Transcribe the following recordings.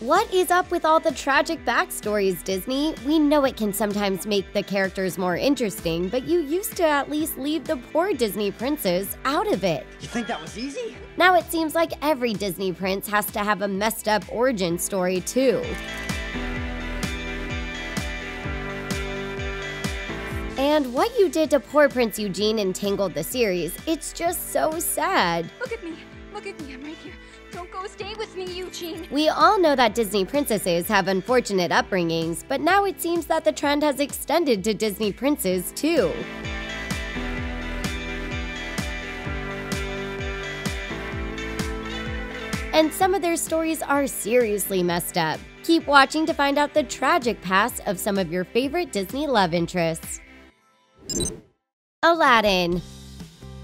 What is up with all the tragic backstories, Disney? We know it can sometimes make the characters more interesting, but you used to at least leave the poor Disney princes out of it. You think that was easy? Now it seems like every Disney prince has to have a messed up origin story, too. And what you did to poor Prince Eugene in Tangled the series, it's just so sad. Look at me. Look at me. I'm right here. Don't go. Stay with me, Eugene. We all know that Disney princesses have unfortunate upbringings, but now it seems that the trend has extended to Disney princes too. And some of their stories are seriously messed up. Keep watching to find out the tragic past of some of your favorite Disney love interests. Aladdin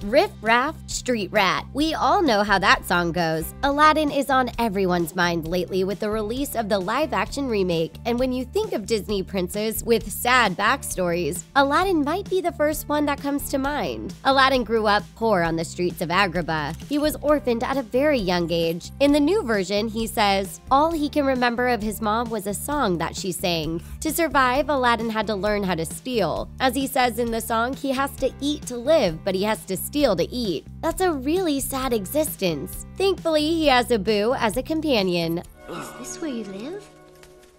Riff Raff Street Rat. We all know how that song goes. Aladdin is on everyone's mind lately with the release of the live action remake, and when you think of Disney princes with sad backstories, Aladdin might be the first one that comes to mind. Aladdin grew up poor on the streets of Agrabah. He was orphaned at a very young age. In the new version, he says, All he can remember of his mom was a song that she sang. To survive, Aladdin had to learn how to steal. As he says in the song, he has to eat to live, but he has to steal to eat. That's a really sad existence. Thankfully, he has Abu as a companion. Is this where you live?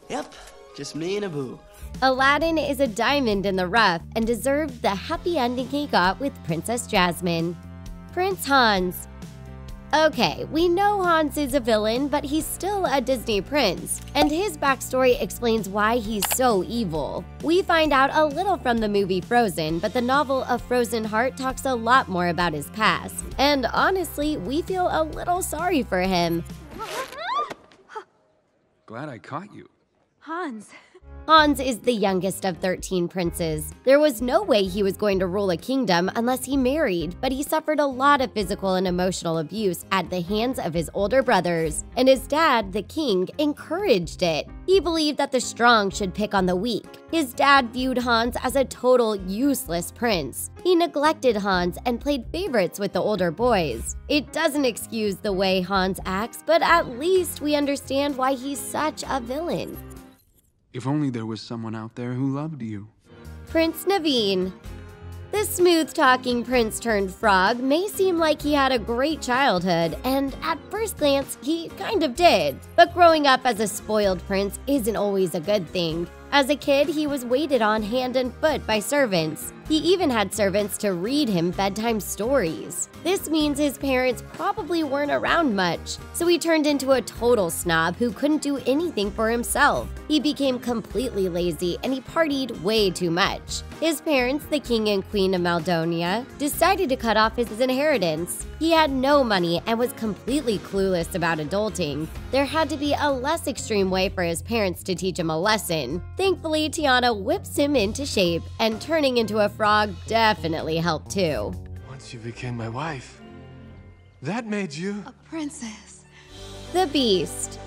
Yep, just me and Abu. Aladdin is a diamond in the rough and deserved the happy ending he got with Princess Jasmine. Prince Hans. Okay, we know Hans is a villain, but he's still a Disney prince, and his backstory explains why he's so evil. We find out a little from the movie Frozen, but the novel A Frozen Heart talks a lot more about his past. And honestly, we feel a little sorry for him. Glad I caught you. Hans. Hans is the youngest of 13 princes. There was no way he was going to rule a kingdom unless he married, but he suffered a lot of physical and emotional abuse at the hands of his older brothers, and his dad, the king, encouraged it. He believed that the strong should pick on the weak. His dad viewed Hans as a total useless prince. He neglected Hans and played favorites with the older boys. It doesn't excuse the way Hans acts, but at least we understand why he's such a villain. If only there was someone out there who loved you. Prince Naveen. The smooth talking prince turned frog may seem like he had a great childhood, and at first glance, he kind of did. But growing up as a spoiled prince isn't always a good thing. As a kid, he was waited on hand and foot by servants. He even had servants to read him bedtime stories. This means his parents probably weren't around much, so he turned into a total snob who couldn't do anything for himself. He became completely lazy and he partied way too much. His parents, the king and queen of Maldonia, decided to cut off his inheritance. He had no money and was completely clueless about adulting. There had to be a less extreme way for his parents to teach him a lesson. Thankfully, Tiana whips him into shape, and turning into a frog definitely helped too. Once you became my wife, that made you. A princess. The Beast.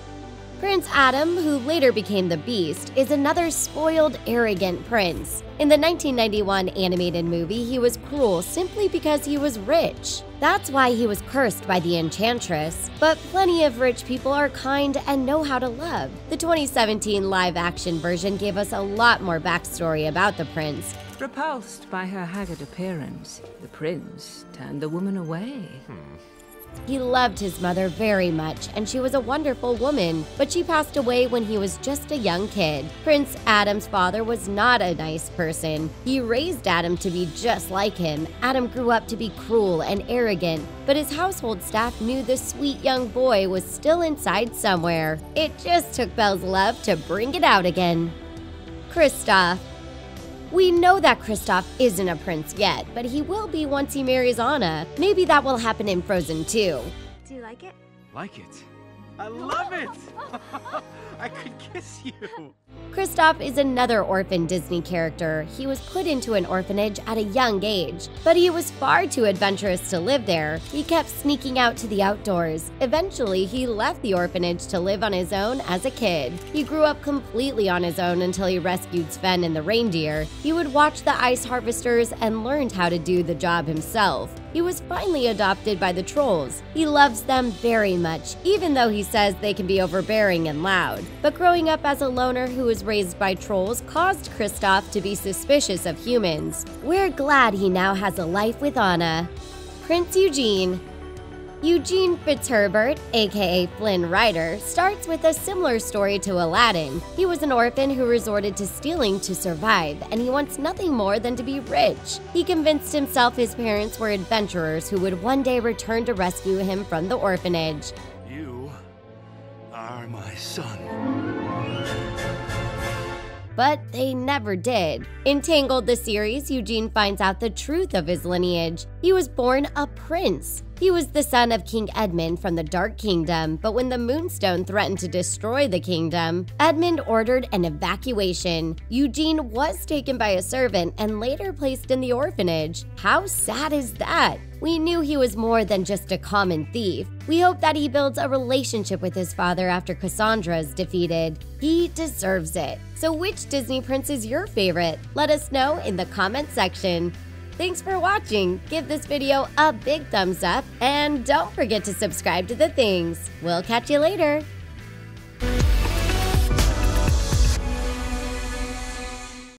Prince Adam, who later became the Beast, is another spoiled, arrogant prince. In the 1991 animated movie, he was cruel simply because he was rich. That's why he was cursed by the Enchantress. But plenty of rich people are kind and know how to love. The 2017 live action version gave us a lot more backstory about the prince. Repulsed by her haggard appearance, the prince turned the woman away. Hmm. He loved his mother very much, and she was a wonderful woman, but she passed away when he was just a young kid. Prince Adam's father was not a nice person. He raised Adam to be just like him. Adam grew up to be cruel and arrogant, but his household staff knew the sweet young boy was still inside somewhere. It just took Belle's love to bring it out again. Kristoff. We know that Kristoff isn't a prince yet, but he will be once he marries Anna. Maybe that will happen in Frozen 2. Do you like it? Like it. I love it! I could kiss you. Kristoff is another orphan Disney character. He was put into an orphanage at a young age, but he was far too adventurous to live there. He kept sneaking out to the outdoors. Eventually, he left the orphanage to live on his own as a kid. He grew up completely on his own until he rescued Sven and the reindeer. He would watch the ice harvesters and learned how to do the job himself. He was finally adopted by the trolls. He loves them very much, even though he says they can be overbearing and loud. But growing up as a loner who was raised by trolls caused Kristoff to be suspicious of humans. We're glad he now has a life with Anna. Prince Eugene Eugene Fitzherbert, aka Flynn Rider, starts with a similar story to Aladdin. He was an orphan who resorted to stealing to survive, and he wants nothing more than to be rich. He convinced himself his parents were adventurers who would one day return to rescue him from the orphanage. You are my son. But they never did. In Tangled the series, Eugene finds out the truth of his lineage. He was born a prince. He was the son of King Edmund from the Dark Kingdom, but when the Moonstone threatened to destroy the kingdom, Edmund ordered an evacuation. Eugene was taken by a servant and later placed in the orphanage. How sad is that? We knew he was more than just a common thief. We hope that he builds a relationship with his father after Cassandra is defeated. He deserves it. So, which Disney prince is your favorite? Let us know in the comment section. Thanks for watching. Give this video a big thumbs up and don't forget to subscribe to The Things. We'll catch you later.